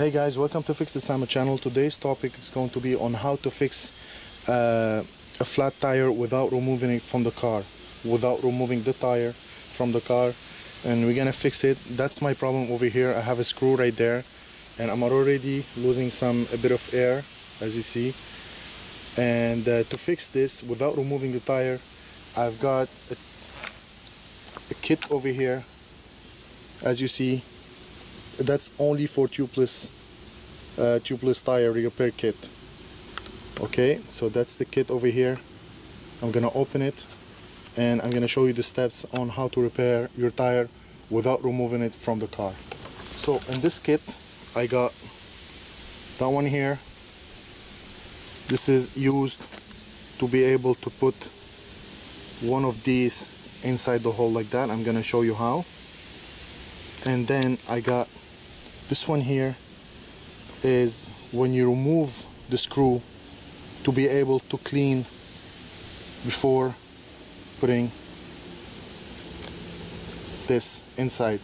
Hey guys, welcome to Fix the Sama channel. Today's topic is going to be on how to fix uh, a flat tire without removing it from the car, without removing the tire from the car, and we're gonna fix it. That's my problem over here. I have a screw right there, and I'm already losing some a bit of air, as you see. And uh, to fix this without removing the tire, I've got a, a kit over here, as you see that's only for tubeless uh, tubeless tire repair kit. Okay so that's the kit over here. I'm gonna open it and I'm gonna show you the steps on how to repair your tire without removing it from the car. So in this kit I got that one here. This is used to be able to put one of these inside the hole like that. I'm gonna show you how. And then I got this one here is when you remove the screw to be able to clean before putting this inside.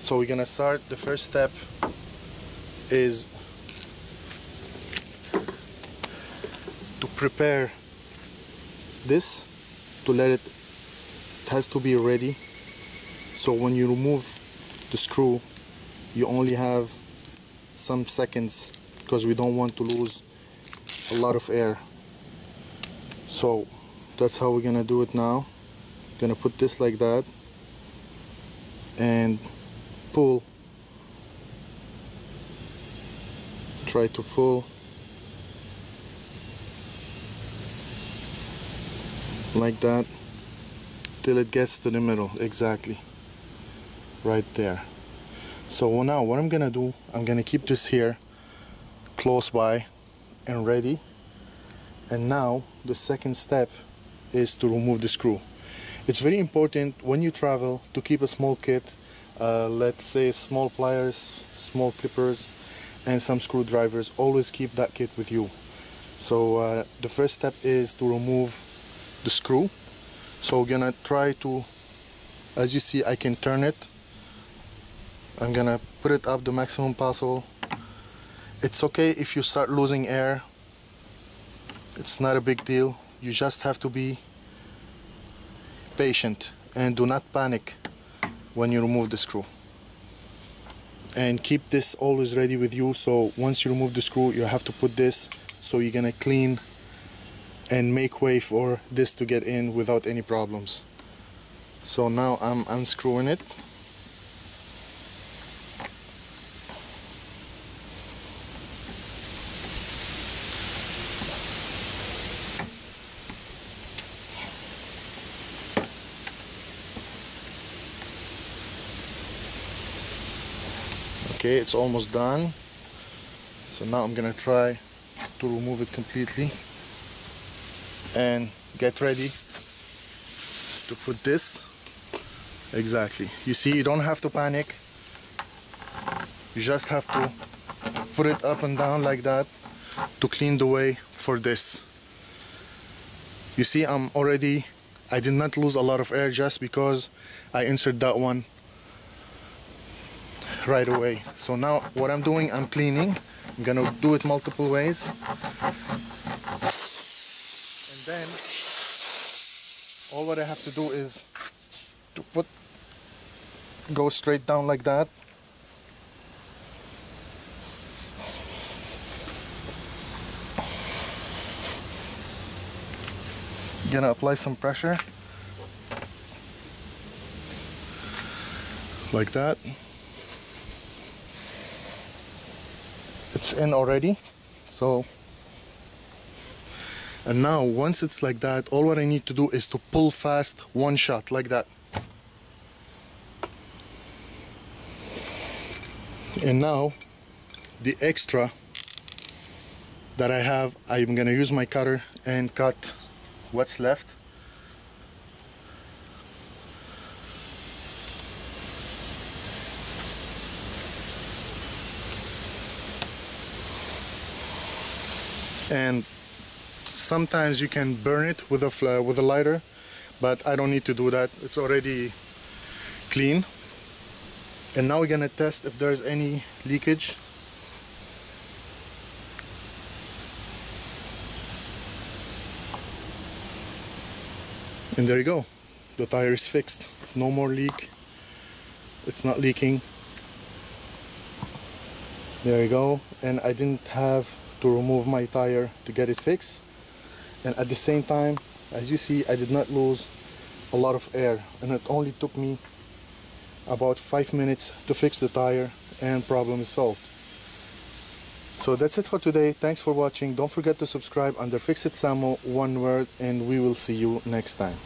So we're gonna start. The first step is to prepare this to let it it has to be ready. So when you remove the screw you only have some seconds because we don't want to lose a lot of air. So that's how we're gonna do it now. Gonna put this like that. And pull. Try to pull. Like that. Till it gets to the middle. Exactly. Right there so now what I'm gonna do I'm gonna keep this here close by and ready. And now the second step is to remove the screw. It's very important when you travel to keep a small kit uh, let's say small pliers small clippers and some screwdrivers always keep that kit with you. So uh, the first step is to remove the screw. So we're gonna try to as you see I can turn it I'm gonna put it up the maximum possible. It's okay if you start losing air. It's not a big deal. You just have to be patient and do not panic when you remove the screw. And keep this always ready with you. So once you remove the screw you have to put this. So you're gonna clean and make way for this to get in without any problems. So now I'm unscrewing it okay it's almost done. So now I'm gonna try to remove it completely and get ready to put this. Exactly. You see you don't have to panic. You just have to put it up and down like that to clean the way for this. You see I'm already I did not lose a lot of air just because I insert that one right away. So now what I'm doing I'm cleaning. I'm gonna do it multiple ways. And then all what I have to do is to put go straight down like that. Gonna apply some pressure. Like that it's in already. So and now once it's like that all what I need to do is to pull fast one shot like that. And now the extra that I have I'm gonna use my cutter and cut what's left and sometimes you can burn it with a with a lighter but I don't need to do that. It's already clean. And now we're gonna test if there's any leakage. And there you go. The tire is fixed. No more leak. It's not leaking. There you go. And I didn't have to remove my tire to get it fixed. And at the same time as you see I did not lose a lot of air. And it only took me about five minutes to fix the tire and problem is solved. So that's it for today. Thanks for watching. Don't forget to subscribe under Fix It Samo one word and we will see you next time